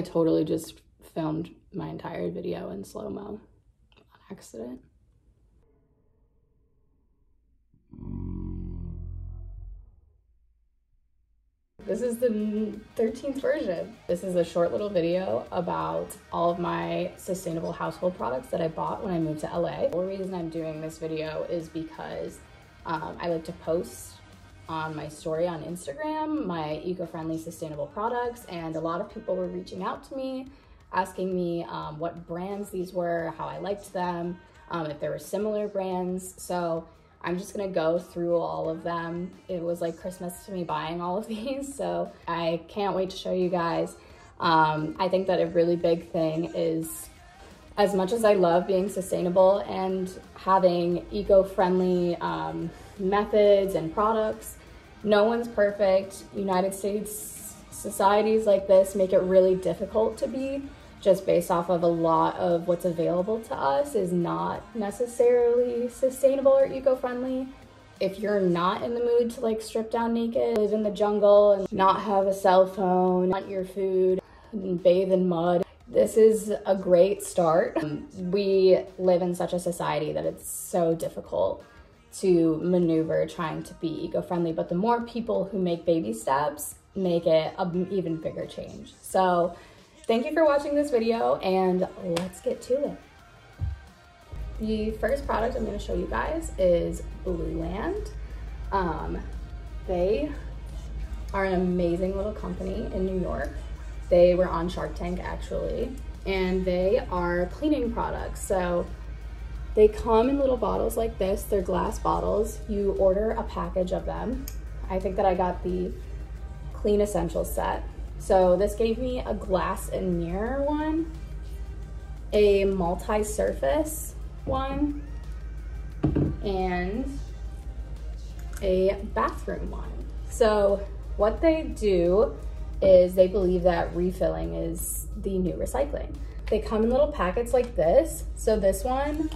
I totally just filmed my entire video in slow-mo on accident. This is the 13th version. This is a short little video about all of my sustainable household products that I bought when I moved to LA. The reason I'm doing this video is because um, I like to post on my story on Instagram my eco-friendly sustainable products and a lot of people were reaching out to me asking me um, what brands these were, how I liked them, um, if there were similar brands. So I'm just gonna go through all of them. It was like Christmas to me buying all of these, so I can't wait to show you guys. Um, I think that a really big thing is as much as I love being sustainable and having eco-friendly um, methods and products, no one's perfect. United States societies like this make it really difficult to be just based off of a lot of what's available to us is not necessarily sustainable or eco-friendly. If you're not in the mood to like strip down naked, live in the jungle and not have a cell phone, hunt your food, bathe in mud, this is a great start. We live in such a society that it's so difficult to maneuver trying to be eco-friendly, but the more people who make baby steps make it an even bigger change. So Thank you for watching this video and let's get to it. The first product I'm gonna show you guys is Blueland. Um, they are an amazing little company in New York. They were on Shark Tank actually, and they are cleaning products. So they come in little bottles like this. They're glass bottles. You order a package of them. I think that I got the Clean Essentials set. So this gave me a glass and mirror one, a multi-surface one, and a bathroom one. So what they do is they believe that refilling is the new recycling. They come in little packets like this. So this one,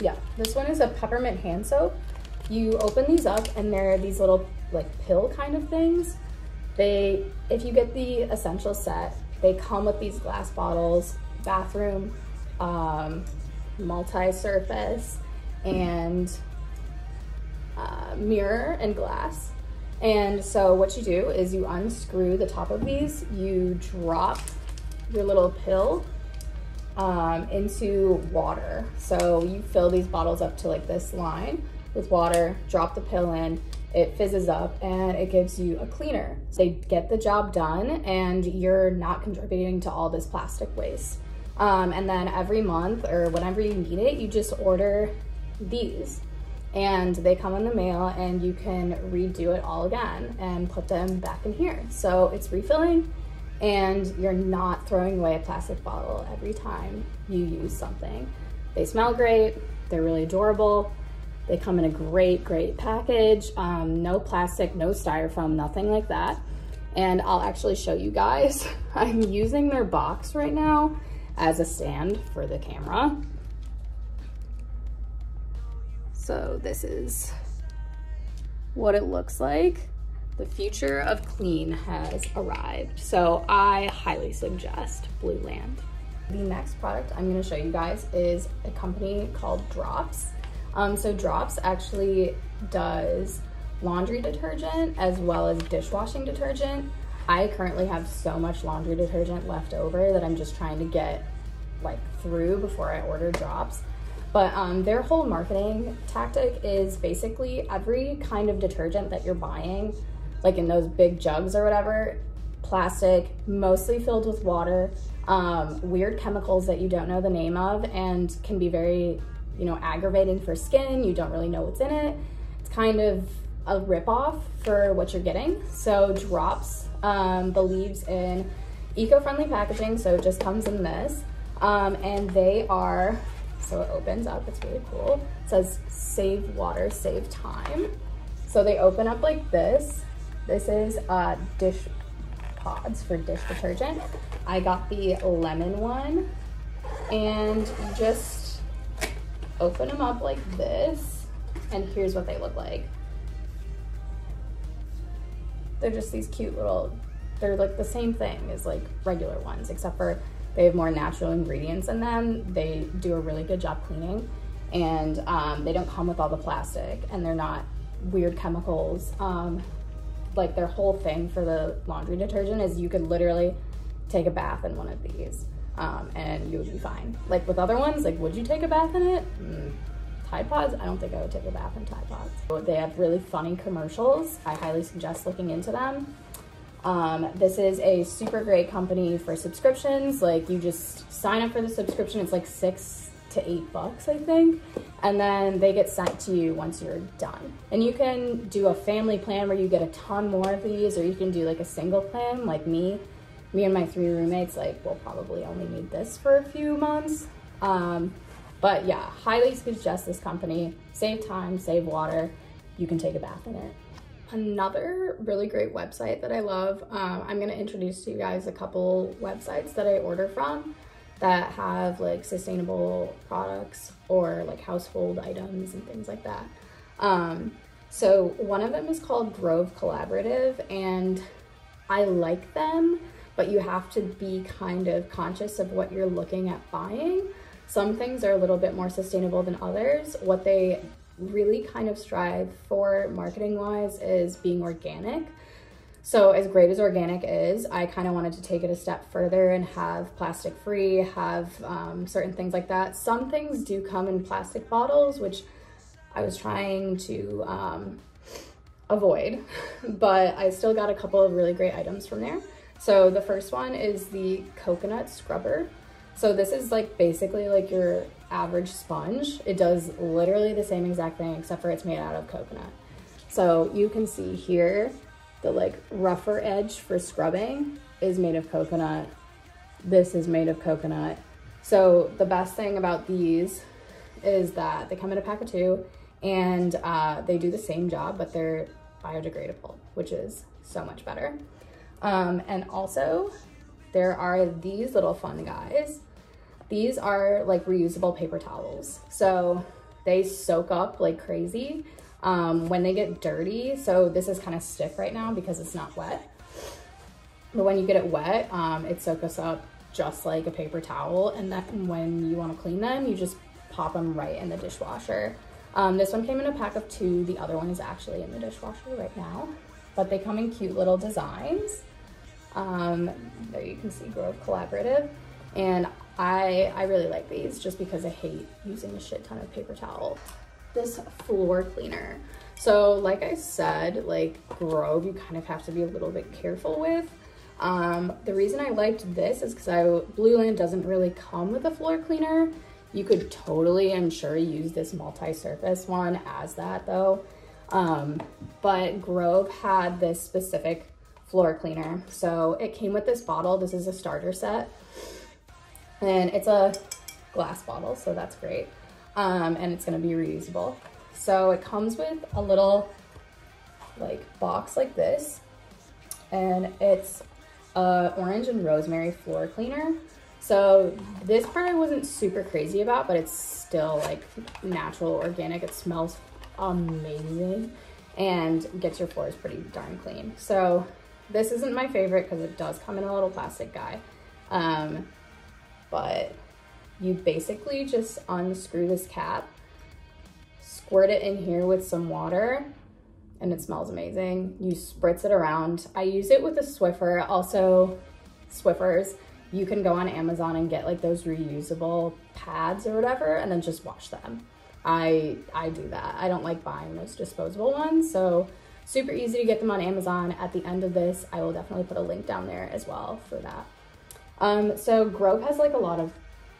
yeah, this one is a peppermint hand soap. You open these up and they're these little like pill kind of things. They, if you get the essential set, they come with these glass bottles, bathroom, um, multi-surface, and uh, mirror and glass. And so what you do is you unscrew the top of these, you drop your little pill um, into water. So you fill these bottles up to like this line with water, drop the pill in, it fizzes up and it gives you a cleaner. So they get the job done and you're not contributing to all this plastic waste. Um, and then every month or whenever you need it, you just order these and they come in the mail and you can redo it all again and put them back in here. So it's refilling and you're not throwing away a plastic bottle every time you use something. They smell great, they're really adorable, they come in a great, great package. Um, no plastic, no styrofoam, nothing like that. And I'll actually show you guys. I'm using their box right now as a stand for the camera. So this is what it looks like. The future of clean has arrived. So I highly suggest Blueland. The next product I'm gonna show you guys is a company called Dropps. Um, so Dropps actually does laundry detergent as well as dishwashing detergent. I currently have so much laundry detergent left over that I'm just trying to get like through before I order Dropps. But um, their whole marketing tactic is basically every kind of detergent that you're buying, like in those big jugs or whatever, plastic, mostly filled with water, um, weird chemicals that you don't know the name of and can be very you know, aggravating for skin. You don't really know what's in it. It's kind of a ripoff for what you're getting. So Dropps um, believes in eco-friendly packaging, so it just comes in this. Um, and they are, so it opens up, it's really cool. It says save water, save time. So they open up like this. This is uh, dish pods for dish detergent. I got the lemon one and just open them up like this, and here's what they look like. They're just these cute little they're like the same thing as like regular ones, except for they have more natural ingredients in them. They do a really good job cleaning and um, they don't come with all the plastic and they're not weird chemicals. Um, like their whole thing for the laundry detergent is you could literally take a bath in one of these um, and you would be fine. Like with other ones, like would you take a bath in it? Mm. Tide Pods, I don't think I would take a bath in Tide Pods. They have really funny commercials. I highly suggest looking into them. Um, this is a super great company for subscriptions. Like you just sign up for the subscription. It's like six to eight bucks, I think. And then they get sent to you once you're done. And you can do a family plan where you get a ton more of these, or you can do like a single plan like me. Me and my three roommates, like, will probably only need this for a few months. Um, but yeah, highly suggest this company. Save time, save water. You can take a bath in it. Another really great website that I love, um, I'm gonna introduce to you guys a couple websites that I order from that have like sustainable products or like household items and things like that. Um, so one of them is called Grove Collaborative and I like them, but you have to be kind of conscious of what you're looking at buying. Some things are a little bit more sustainable than others. What they really kind of strive for marketing wise is being organic. So as great as organic is, I kind of wanted to take it a step further and have plastic free, have um, certain things like that. Some things do come in plastic bottles, which I was trying to um, avoid, but I still got a couple of really great items from there. So the first one is the coconut scrubber. So this is like basically like your average sponge. It does literally the same exact thing except for it's made out of coconut. So you can see here, the like rougher edge for scrubbing is made of coconut. This is made of coconut. So the best thing about these is that they come in a pack of two and uh, they do the same job, but they're biodegradable, which is so much better. Um, and also there are these little fun guys. These are like reusable paper towels. So they soak up like crazy um, when they get dirty. So this is kind of stiff right now because it's not wet. But when you get it wet, um, it soaks up just like a paper towel. And then when you want to clean them, you just pop them right in the dishwasher. Um, this one came in a pack of two. The other one is actually in the dishwasher right now. But they come in cute little designs. Um, there you can see Grove Collaborative. And I, I really like these just because I hate using a shit ton of paper towel. This floor cleaner. So like I said, like Grove, you kind of have to be a little bit careful with. Um, the reason I liked this is because I Blueland doesn't really come with a floor cleaner. You could totally, I'm sure, use this multi-surface one as that though. Um, but Grove had this specific floor cleaner. So it came with this bottle. This is a starter set. And it's a glass bottle, so that's great. Um, and it's gonna be reusable. So it comes with a little like box like this. And it's orange and rosemary floor cleaner. So this part I wasn't super crazy about, but it's still like natural, organic. It smells amazing and gets your floors pretty darn clean. So this isn't my favorite because it does come in a little plastic guy. Um, but you basically just unscrew this cap, squirt it in here with some water, and it smells amazing. You spritz it around. I use it with a Swiffer, also Swiffers. You can go on Amazon and get like those reusable pads or whatever, and then just wash them. I, I do that. I don't like buying those disposable ones, so Super easy to get them on Amazon. At the end of this, I will definitely put a link down there as well for that. Um, so Grove has like a lot of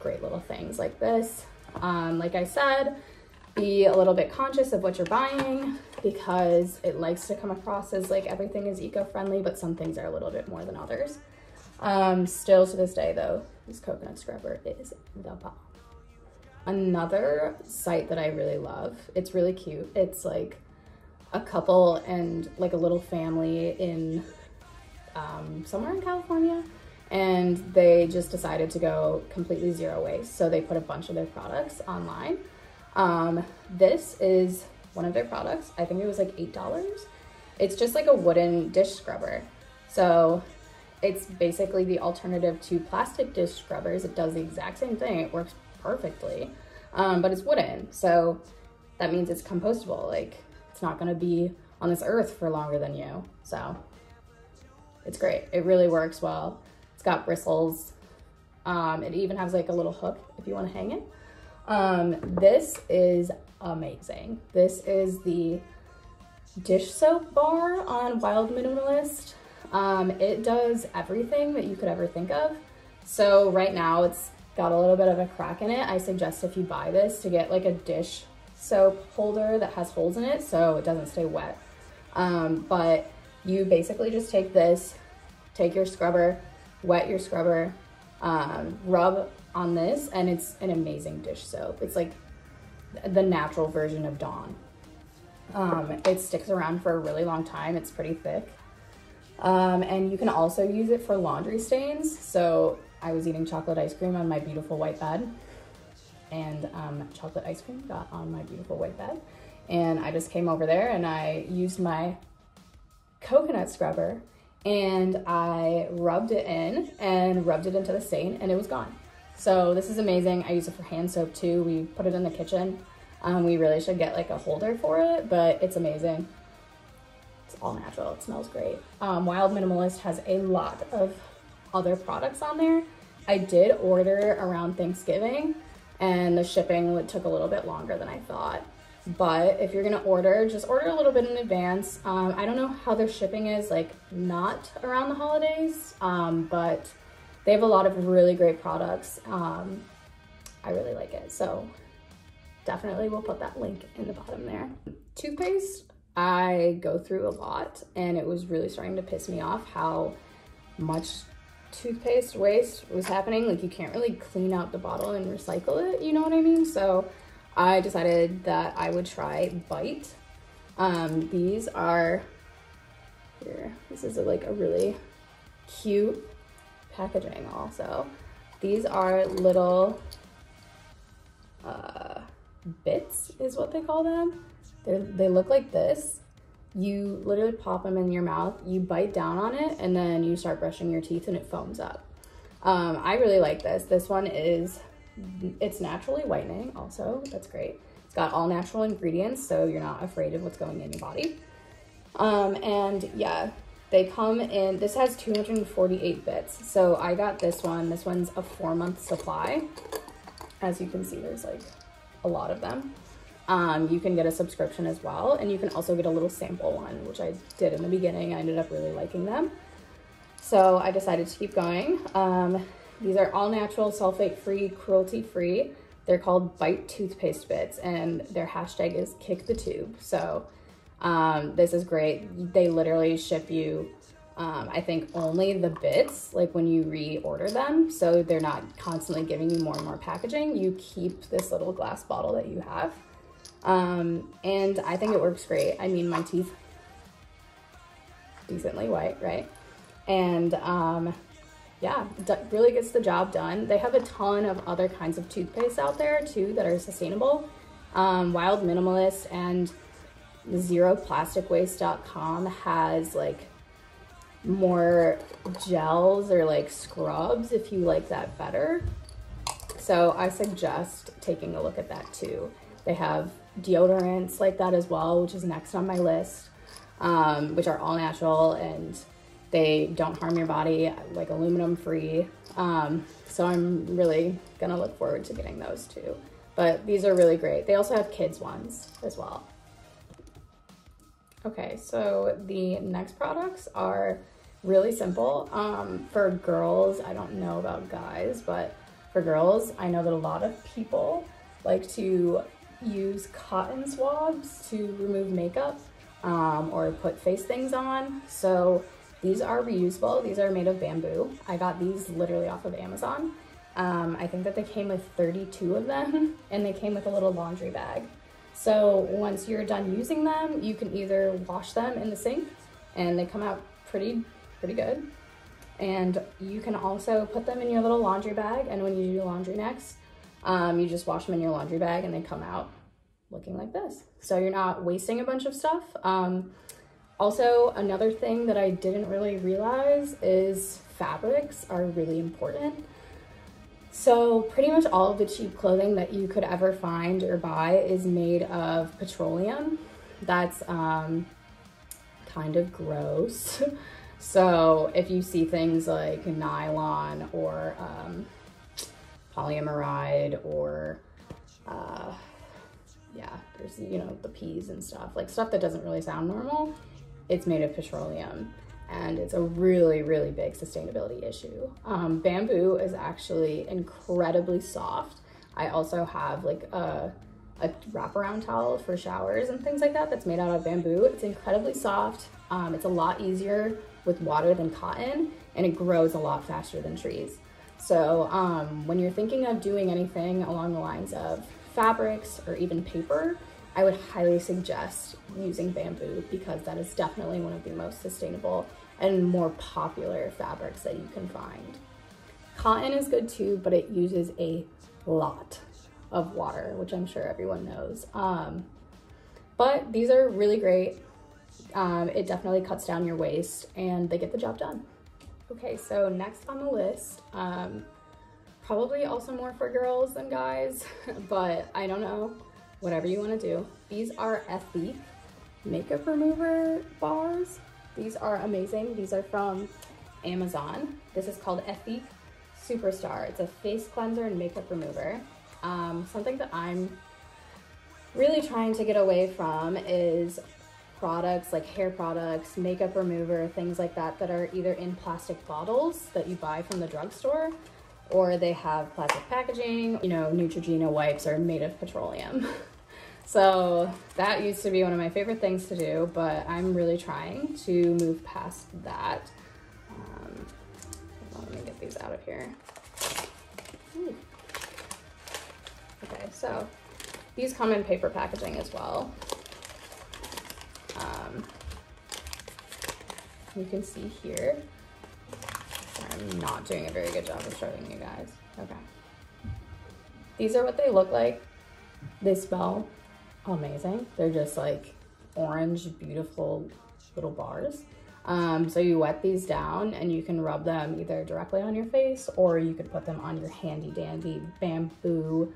great little things like this. Um, like I said, be a little bit conscious of what you're buying because it likes to come across as like everything is eco-friendly, but some things are a little bit more than others. Um, still to this day though, this coconut scrubber is the bomb. Another site that I really love, it's really cute. It's like a couple and like a little family in um, somewhere in California and they just decided to go completely zero waste. So they put a bunch of their products online. Um, this is one of their products. I think it was like $8. It's just like a wooden dish scrubber. So it's basically the alternative to plastic dish scrubbers. It does the exact same thing. It works perfectly, um, but it's wooden. So that means it's compostable. Like it's not gonna be on this earth for longer than you. So it's great. It really works well. Got bristles. Um, it even has like a little hook if you wanna hang it. Um, this is amazing. This is the dish soap bar on Wild Minimalist. Um, it does everything that you could ever think of. So right now it's got a little bit of a crack in it. I suggest if you buy this to get like a dish soap holder that has holes in it so it doesn't stay wet. Um, but you basically just take this, take your scrubber, wet your scrubber, um, rub on this, and it's an amazing dish soap. It's like the natural version of Dawn. Um, it sticks around for a really long time. It's pretty thick. Um, and you can also use it for laundry stains. So I was eating chocolate ice cream on my beautiful white bed and um, chocolate ice cream got on my beautiful white bed. And I just came over there and I used my coconut scrubber and I rubbed it in and rubbed it into the stain and it was gone. So this is amazing. I use it for hand soap too. We put it in the kitchen. Um, we really should get like a holder for it, but it's amazing. It's all natural. It smells great. Um, Wild Minimalist has a lot of other products on there. I did order around Thanksgiving and the shipping took a little bit longer than I thought. But if you're gonna order, just order a little bit in advance. Um, I don't know how their shipping is, like not around the holidays, um, but they have a lot of really great products. Um, I really like it. So definitely we'll put that link in the bottom there. Toothpaste, I go through a lot and it was really starting to piss me off how much toothpaste waste was happening. Like you can't really clean out the bottle and recycle it, you know what I mean? So I decided that I would try Bite. Um, these are, here, this is a, like a really cute packaging also. These are little uh, bits is what they call them. they they look like this you literally pop them in your mouth, you bite down on it, and then you start brushing your teeth and it foams up. Um, I really like this. This one is, it's naturally whitening also, that's great. It's got all natural ingredients, so you're not afraid of what's going in your body. Um, and yeah, they come in, this has 248 bits. So I got this one. This one's a four month supply. As you can see, there's like a lot of them. Um, you can get a subscription as well, and you can also get a little sample one, which I did in the beginning. I ended up really liking them. So I decided to keep going. Um, these are all natural, sulfate free, cruelty free. They're called Bite toothpaste bits, and their hashtag is kick the tube. So um, this is great. They literally ship you, um, I think, only the bits, like when you reorder them. So they're not constantly giving you more and more packaging. You keep this little glass bottle that you have. Um, and I think it works great. I mean, my teeth decently white, right? And um, yeah, really gets the job done. They have a ton of other kinds of toothpaste out there too that are sustainable. Um, Wild Minimalist and zeroplasticwaste.com has like more gels or like scrubs if you like that better. So I suggest taking a look at that too. They have deodorants like that as well, which is next on my list, um, which are all natural and they don't harm your body, like aluminum free. Um, so I'm really gonna look forward to getting those too. But these are really great. They also have kids ones as well. Okay, so the next products are really simple. Um, for girls, I don't know about guys, but for girls, I know that a lot of people like to use cotton swabs to remove makeup um, or put face things on. So these are reusable. These are made of bamboo. I got these literally off of Amazon. Um, I think that they came with 32 of them and they came with a little laundry bag. So once you're done using them, you can either wash them in the sink and they come out pretty, pretty good. And you can also put them in your little laundry bag. And when you do laundry next, um, you just wash them in your laundry bag and they come out looking like this. So you're not wasting a bunch of stuff. Um, also, another thing that I didn't really realize is fabrics are really important. So pretty much all of the cheap clothing that you could ever find or buy is made of petroleum. That's um, kind of gross. so if you see things like nylon or um, polyamide or uh, yeah, there's, you know, the peas and stuff, like stuff that doesn't really sound normal, it's made of petroleum and it's a really, really big sustainability issue. Um, bamboo is actually incredibly soft. I also have like a, a wraparound towel for showers and things like that that's made out of bamboo. It's incredibly soft. Um, it's a lot easier with water than cotton and it grows a lot faster than trees. So um, when you're thinking of doing anything along the lines of fabrics or even paper, I would highly suggest using bamboo because that is definitely one of the most sustainable and more popular fabrics that you can find. Cotton is good too, but it uses a lot of water, which I'm sure everyone knows. Um, but these are really great. Um, it definitely cuts down your waste and they get the job done. Okay, so next on the list, um, probably also more for girls than guys, but I don't know, whatever you wanna do. These are Ethique makeup remover bars. These are amazing. These are from Amazon. This is called Ethique Superstar. It's a face cleanser and makeup remover. Um, something that I'm really trying to get away from is products like hair products, makeup remover, things like that that are either in plastic bottles that you buy from the drugstore or they have plastic packaging. You know, Neutrogena wipes are made of petroleum. so that used to be one of my favorite things to do, but I'm really trying to move past that. Um, let me get these out of here. Ooh. Okay, so these come in paper packaging as well. Um, you can see here I'm not doing a very good job of showing you guys. Okay. These are what they look like. They smell amazing. They're just like orange, beautiful little bars. Um, so you wet these down and you can rub them either directly on your face or you could put them on your handy dandy bamboo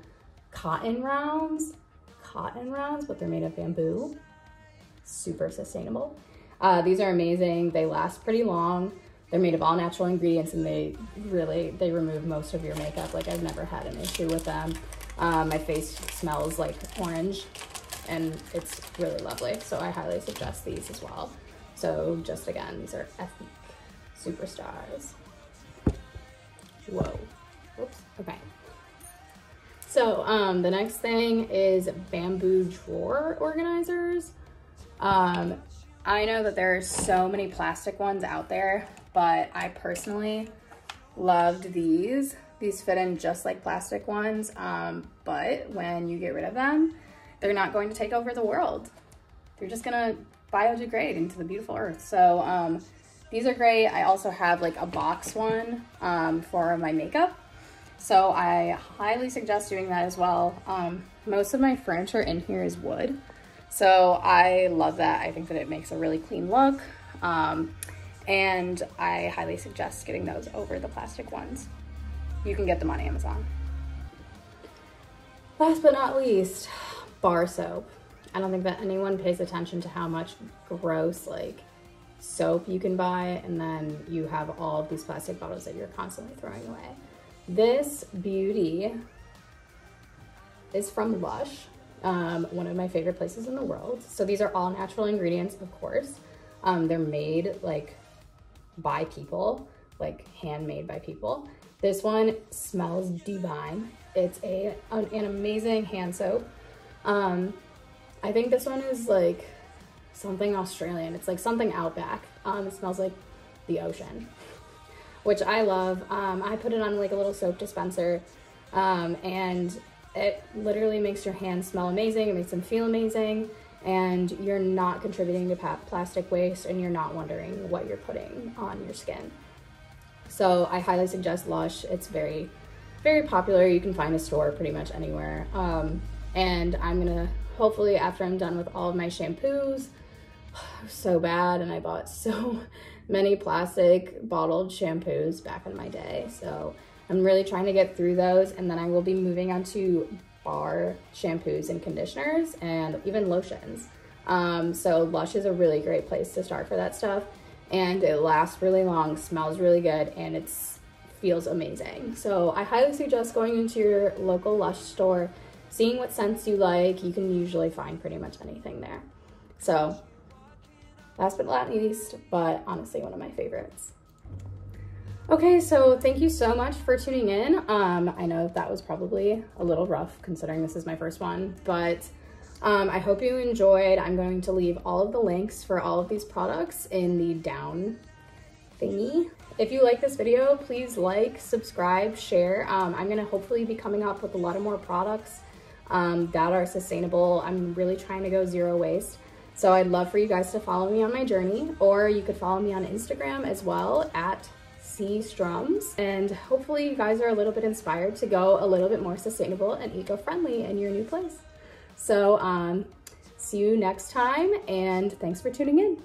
cotton rounds. Cotton rounds, but they're made of bamboo. Super sustainable. Uh, these are amazing. They last pretty long. They're made of all natural ingredients and they really, they remove most of your makeup. Like I've never had an issue with them. Um, my face smells like orange and it's really lovely. So I highly suggest these as well. So just again, these are Ethique Superstars. Whoa, whoops, okay. So um, the next thing is bamboo drawer organizers. Um, I know that there are so many plastic ones out there but I personally loved these. These fit in just like plastic ones, um, but when you get rid of them, they're not going to take over the world. They're just gonna biodegrade into the beautiful earth. So um, these are great. I also have like a box one um, for my makeup. So I highly suggest doing that as well. Um, most of my furniture in here is wood. So I love that. I think that it makes a really clean look. Um, and I highly suggest getting those over the plastic ones. You can get them on Amazon. Last but not least, bar soap. I don't think that anyone pays attention to how much gross like soap you can buy and then you have all of these plastic bottles that you're constantly throwing away. This beauty is from Lush, um, one of my favorite places in the world. So these are all natural ingredients, of course. Um, they're made like by people, like handmade by people. This one smells divine. It's a an, an amazing hand soap. Um, I think this one is like something Australian. It's like something outback. Um, it smells like the ocean, which I love. Um, I put it on like a little soap dispenser, um, and it literally makes your hands smell amazing. It makes them feel amazing and you're not contributing to plastic waste and you're not wondering what you're putting on your skin. So I highly suggest Lush. It's very, very popular. You can find a store pretty much anywhere. Um, and I'm gonna, hopefully after I'm done with all of my shampoos, so bad and I bought so many plastic bottled shampoos back in my day. So I'm really trying to get through those and then I will be moving on to bar shampoos and conditioners and even lotions. Um, so Lush is a really great place to start for that stuff and it lasts really long, smells really good, and it feels amazing. So I highly suggest going into your local Lush store, seeing what scents you like. You can usually find pretty much anything there. So last but not least, but honestly one of my favorites. Okay, so thank you so much for tuning in. Um, I know that was probably a little rough considering this is my first one, but um, I hope you enjoyed. I'm going to leave all of the links for all of these products in the down thingy. If you like this video, please like, subscribe, share. Um, I'm gonna hopefully be coming up with a lot of more products um, that are sustainable. I'm really trying to go zero waste. So I'd love for you guys to follow me on my journey, or you could follow me on Instagram as well at C Strums. And hopefully you guys are a little bit inspired to go a little bit more sustainable and eco-friendly in your new place. So um, see you next time and thanks for tuning in.